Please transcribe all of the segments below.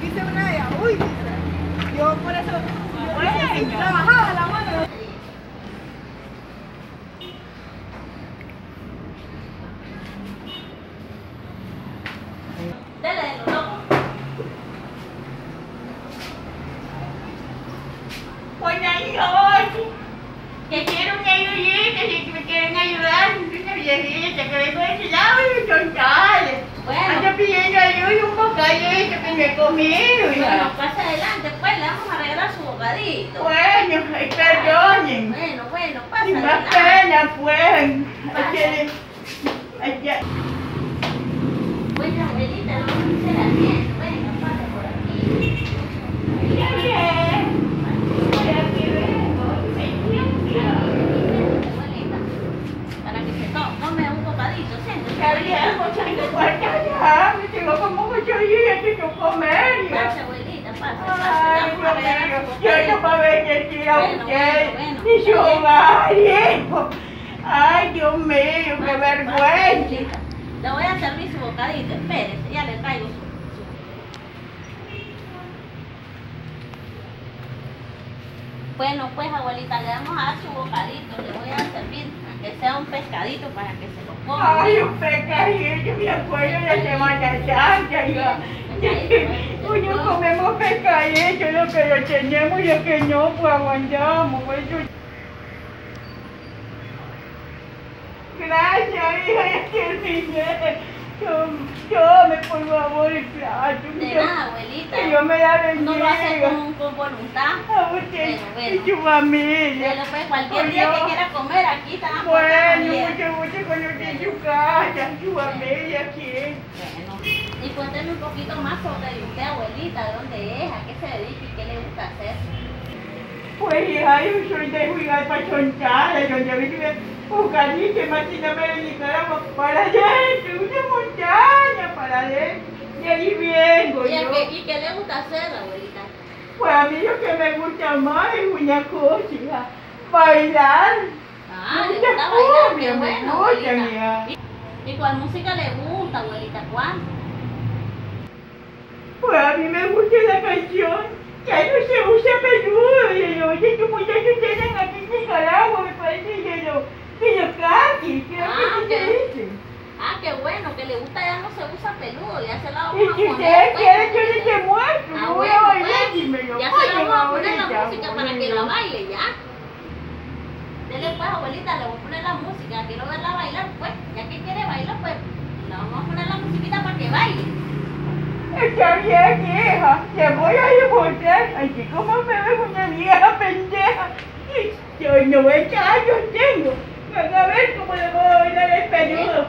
dice una de uy, yo por eso, yo trabajaba la mano. que quiero que ayuden, que me quieren ayudar, que se creen por ese lado y me que comido. Bueno, pase adelante, pues le vamos a regalar su bocadito. Bueno, ay, perdonen. Bueno, bueno, pase Sin más adelante. pena, pues. Pasa. Ay, ay, ya. Bueno, abuelita, lo vamos a hacer bien. Bueno, pase por aquí. Abuelita, para que se to- tome un bocadito, siéntese. Me tengo como muchos días sin comer. ya. Pase, abuelita, pase. Ay, yo no bendecir a usted ni su hogar, hijo. Ay, Dios mío, qué vergüenza. Le voy a servir su bocadito, espérese, ya le traigo su- Bueno, pues abuelita, le vamos a dar su bocadito, le voy a servir, aunque sea un pescadito para que se lo coma. Ay, un pecadillo, me acuerdo de Semana Santa. Uno comemos pescadillo, lo que lo tenemos y lo que no, pues aguantamos. pues, yo- Gracias, hija, ya terminé. Tome, por favor, plato. De nada, abuelita. Que Dios me la No lo hace bendiga. con, con voluntad. A usted Bueno, bueno. y su familia. Bueno, pues cualquier día que no. quiera comer, aquí puerta Bueno, mucho gusto con usted en su casa, su familia, aquí. Bueno, y cuénteme un poquito más sobre usted, abuelita, de dónde es, a qué se dedica y qué le gusta hacer. Pues hija, yo soy de Juigal Pachontala, donde vive Bucanito, imagíname dedicáramos para adentro, una montaña para adentro. Y ahí vengo ¿Y, a yo. qué, ¿Y qué le gusta hacer, abuelita? Pues a mí lo que me gusta más es una cosa, bailar. Ah, le gusta bailar, qué bueno, abuelita. ¿Y, ¿Y cuál música le gusta, abuelita? ¿Cuál? Pues a mí me gusta la canción. Ya no se usa peludo. Y yo, oye, que muchachos tienen aquí en Nicaragua, me parece que lo, que lo caqui, creo Ah, que se ok. Ah, qué bueno, que le gusta ya no se usa peludo, ya se la vamos a si poner. ustedes pues, quieren, yo les demuestro. Ah, Yo voy a bueno, bailar pues, y me lo ya se la vamos a poner la música para que la baile, ¿ya? Dele pues, abuelita, le voy a poner la música, quiero verla bailar, pues, ya que quiere bailar, pues, le vamos a poner la musiquita para que baile. Está bien, hija. Te voy a demostrar. Así como me ves una vieja pendeja. Yo no voy a echar años tengo. Van a ver cómo le voy a bailar el peludo.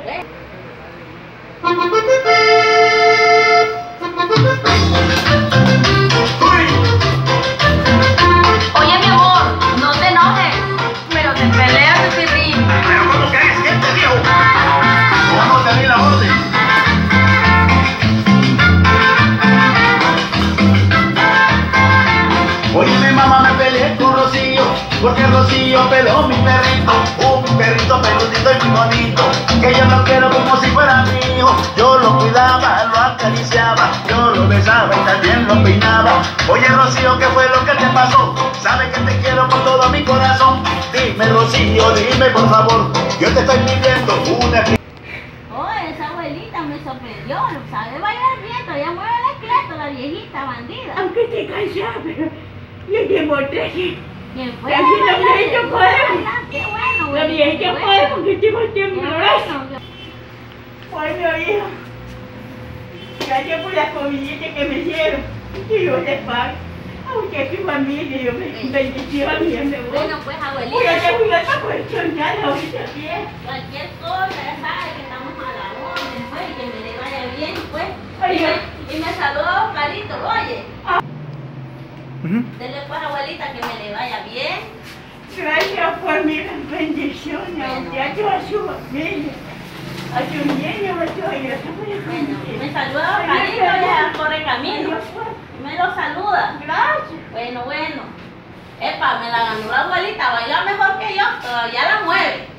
Porque Rocío peló mi perrito, Oye, Rocío, ¿qué fue lo que te pasó? Sabes que te quiero con todo mi corazón. Dime, Rocío, dime por favor, yo te estoy pidiendo una oh, esa abuelita me sorprendió, lo sabe bailar bien, todavía mueve la esqueleto, la viejita bandida. Aunque te cansaba, pero le demostré que ¿Quién fue? Ya que la Bailar, viejita qué bueno, abuelita, viejita qué puede bueno. porque bueno. Bueno, hija, la comidita que me dieron. Yo te pago. A usted y su familia, yo me bendición y me voy. Bueno, pues Voy a abuelita, terminar esta cuestión ya ahorita bien. cualquier cosa, ya sabe que estamos a la orden, pues, y que me le vaya bien, pues. Y me, y me saludó clarito, oye. Dele pues abuelita que me le vaya bien. Gracias por mi bendición a usted, a toda su familia, a su niño, a la Bueno, me saluda clarito, ya corre camino. Y Gracias. Bueno, bueno. Epa, me la ganó la abuelita, baila mejor que yo, todavía la mueve.